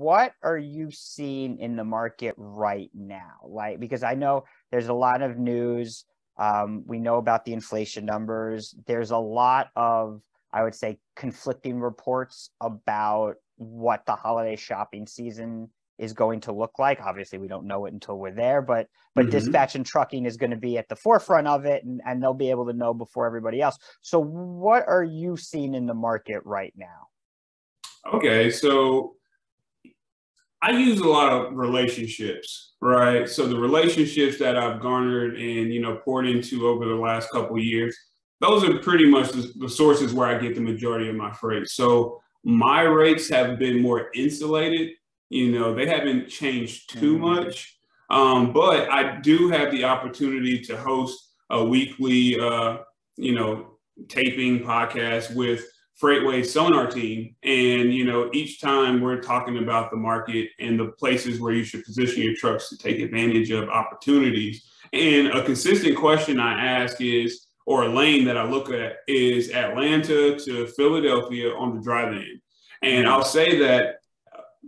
what are you seeing in the market right now? Like, because I know there's a lot of news. Um, we know about the inflation numbers. There's a lot of, I would say, conflicting reports about what the holiday shopping season is going to look like. Obviously, we don't know it until we're there, but but mm-hmm. dispatch and trucking is going to be at the forefront of it, and, and they'll be able to know before everybody else. So, what are you seeing in the market right now? Okay, so I use a lot of relationships, right? So the relationships that I've garnered and you know poured into over the last couple years, those are pretty much the, the, sources where I get the majority of my freight. So my rates have been more insulated. You know, they haven't changed too mm-hmm. much, um, but I do have the opportunity to host a weekly, uh, you know, taping podcast with FreightWaves Sonar team. And, you know, each time we're talking about the market and the places where you should position your trucks to take advantage of opportunities. And a consistent question I ask is, or a lane that I look at is Atlanta to Philadelphia on the dry van. And I'll say that,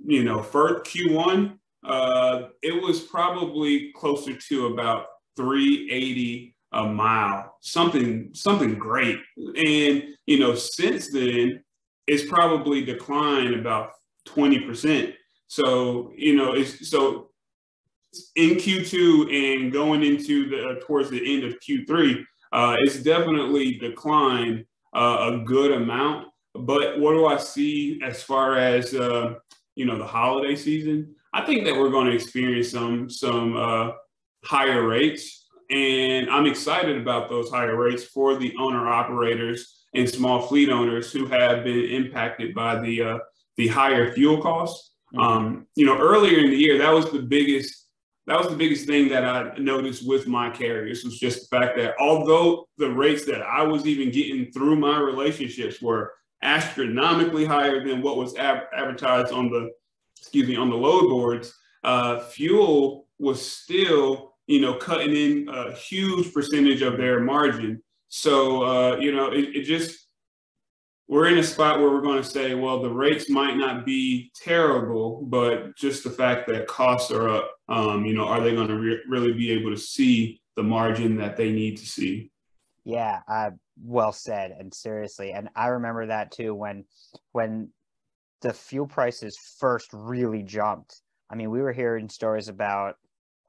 you know, for Q1, uh, it was probably closer to about 380 a mile, something something great. And you know, since then, it's probably declined about twenty percent. So you know, it's so in Q2 and going into the towards the end of Q3, uh, it's definitely declined uh, a good amount. But what do I see as far as uh, you know the holiday season? I think that we're going to experience some some uh, higher rates and I'm excited about those higher rates for the owner operators and small fleet owners who have been impacted by the uh, the higher fuel costs. Mm-hmm. Um, you know, earlier in the year, that was the biggest that was the biggest thing that I noticed with my carriers was just the fact that although the rates that I was even getting through my relationships were astronomically higher than what was advertised on the excuse me on the load boards, uh, fuel was still you know, cutting in a huge percentage of their margin. So, uh, you know, it, it just, we're in a spot where we're going to say, well, the rates might not be terrible, but just the fact that costs are up, um, you know, are they going to re- really be able to see the margin that they need to see? Yeah, uh, well said, and seriously, and I remember that too when when the fuel prices first really jumped. I mean, we were hearing stories about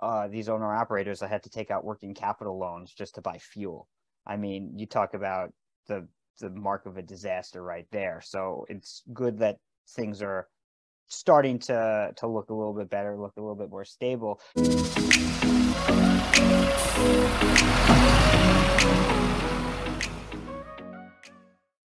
uh, these owner operators that had to take out working capital loans just to buy fuel. I mean, you talk about the the mark of a disaster right there. So it's good that things are starting to to look a little bit better, look a little bit more stable.